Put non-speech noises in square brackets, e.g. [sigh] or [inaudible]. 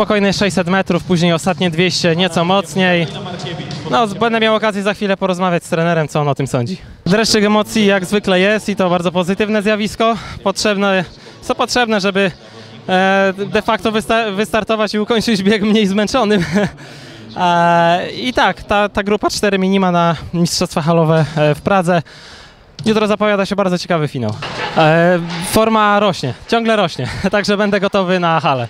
spokojne 600 metrów, później ostatnie 200, nieco mocniej. No, będę miał okazję za chwilę porozmawiać z trenerem, co on o tym sądzi. Dreszczyk emocji jak zwykle jest i to bardzo pozytywne zjawisko. Potrzebne, co potrzebne, żeby e, de facto wystartować i ukończyć bieg mniej zmęczonym. [laughs] E, I tak, ta, ta grupa 4 minima na Mistrzostwa Halowe e, w Pradze. Jutro zapowiada się bardzo ciekawy finał. Forma rośnie, ciągle rośnie, [laughs] także będę gotowy na halę.